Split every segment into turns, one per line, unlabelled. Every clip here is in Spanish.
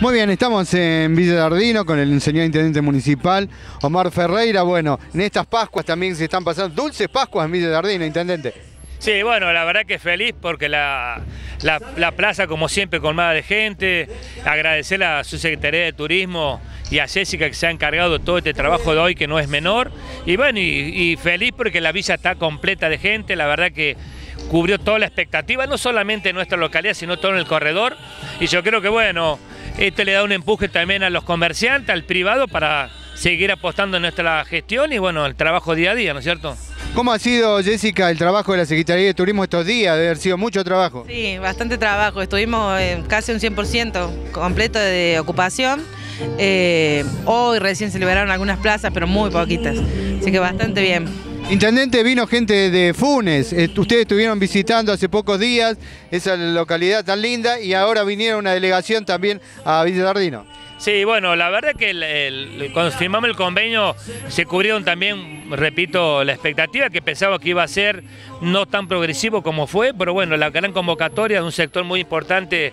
Muy bien, estamos en Villa Dardino con el señor intendente municipal, Omar Ferreira. Bueno, en estas Pascuas también se están pasando dulces Pascuas en Villa Dardino, intendente.
Sí, bueno, la verdad que feliz porque la, la, plaza, como siempre, colmada de gente. Agradecer a su Secretaría de Turismo y a Jessica que se ha encargado de todo este trabajo de hoy, que no es menor. Y bueno, y, feliz porque la villa está completa de gente. La verdad que cubrió toda la expectativa, no solamente en nuestra localidad, sino todo en el corredor. Y yo creo que, bueno, este le da un empuje también a los comerciantes, al privado, para seguir apostando en nuestra gestión y, bueno, el trabajo día a día, ¿no es cierto?
¿Cómo ha sido, Jessica, el trabajo de la Secretaría de Turismo estos días? Debe haber sido mucho trabajo.
Sí, bastante trabajo. Estuvimos en casi un 100% completo de ocupación. Eh, hoy recién se liberaron algunas plazas, pero muy poquitas. Así que bastante bien.
Intendente, vino gente de Funes. Ustedes estuvieron visitando hace pocos días esa localidad tan linda y ahora vinieron una delegación también a Villa Dardino.
Sí, bueno, la verdad que cuando firmamos el convenio se cubrieron también, repito, la expectativa que pensaba que iba a ser no tan progresivo como fue, pero bueno, la gran convocatoria de un sector muy importante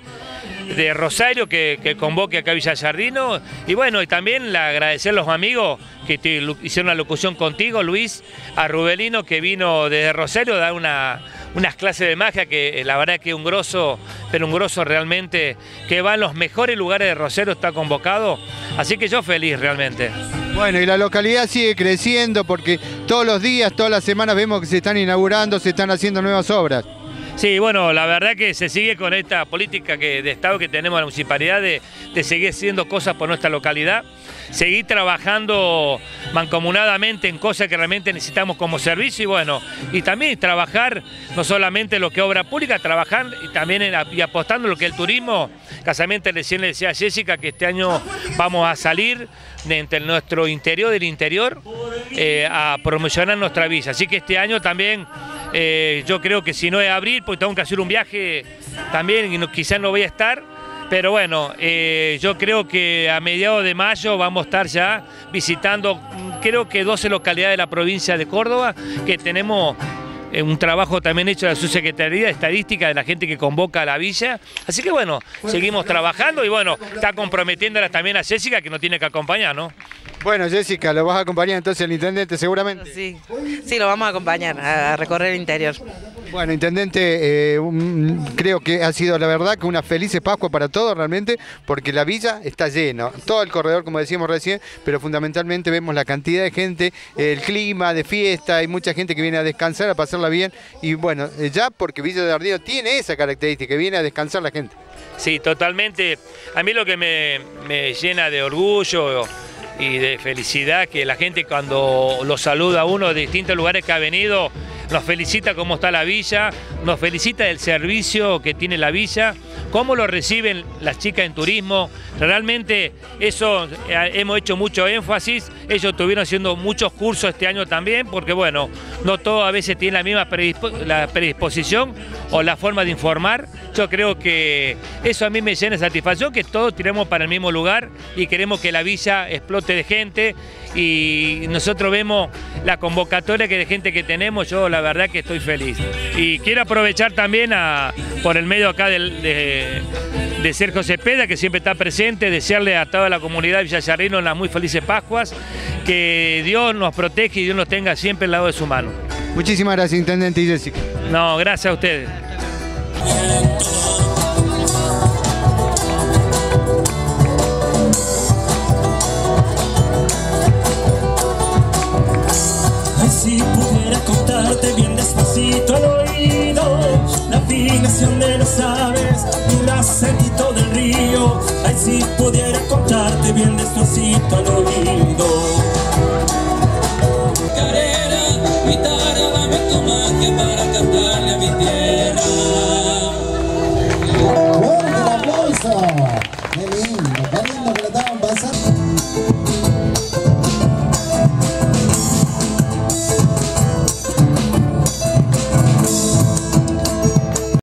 de Rosario que, convoque acá a Villa Jardino y bueno, y también le agradecer a los amigos que hicieron la locución contigo, Luis, a Rubelino que vino desde Rosario a dar una unas clases de magia que eh, la verdad que un grosso, pero un grosso realmente, que va en los mejores lugares de Rosero, está convocado. Así que yo feliz realmente.
Bueno, y la localidad sigue creciendo porque todos los días, todas las semanas vemos que se están inaugurando, se están haciendo nuevas obras.
Sí, bueno, la verdad que se sigue con esta política que, de Estado que tenemos en la municipalidad de, seguir haciendo cosas por nuestra localidad seguir trabajando mancomunadamente en cosas que realmente necesitamos como servicio y bueno, y también trabajar no solamente lo que es obra pública, trabajar y también y apostando lo que es el turismo. Casamente recién le decía a Jessica que este año vamos a salir de nuestro interior del interior eh, a promocionar nuestra visa. Así que este año también eh, yo creo que si no es abril, pues tengo que hacer un viaje también y quizás no voy a estar, pero bueno, eh, yo creo que a mediados de mayo vamos a estar ya visitando, creo que 12 localidades de la provincia de Córdoba, que tenemos eh, un trabajo también hecho de su Secretaría de Estadística de la gente que convoca a la villa. Así que bueno, seguimos trabajando y bueno, está comprometiéndola también a Jessica que nos tiene que acompañar, ¿no?
Bueno, Jessica, ¿lo vas a acompañar entonces el intendente seguramente?
Sí, sí, lo vamos a acompañar a recorrer el interior.
Bueno, intendente, eh, creo que ha sido la verdad que una feliz Pascua para todos realmente, porque la villa está llena, todo el corredor como decíamos recién, pero fundamentalmente vemos la cantidad de gente, el clima de fiesta, hay mucha gente que viene a descansar, a pasarla bien, y bueno, eh, ya porque Villa de Ardino tiene esa característica, que viene a descansar la gente.
Sí, totalmente. A mí lo que me, me llena de orgullo y de felicidad que la gente cuando lo saluda a uno de distintos lugares que ha venido, nos felicita cómo está la villa, nos felicita el servicio que tiene la villa, cómo lo reciben las chicas en turismo. Realmente eso eh, hemos hecho mucho énfasis, ellos estuvieron haciendo muchos cursos este año también, porque bueno, no todos a veces tienen la misma predisposición o la forma de informar. Yo creo que eso a mí me llena de satisfacción, que todos tiremos para el mismo lugar y queremos que la villa explote de gente y nosotros vemos la convocatoria que de gente que tenemos, yo la verdad que estoy feliz. Y quiero aprovechar también por el medio acá de, de Sergio Cepeda, que siempre está presente, desearle a toda la comunidad de Villallarino unas muy felices Pascuas, que Dios nos protege y Dios nos tenga siempre al lado de su mano.
Muchísimas gracias, Intendente y Jessica.
No, gracias a ustedes.
Si pudiera contarte bien despacito al oído imaginación de las aves y el acentito del río. Ay, si pudiera contarte bien de despacito al oído. Carrera, mi tara, dame tu magia para cantarle a mi tierra.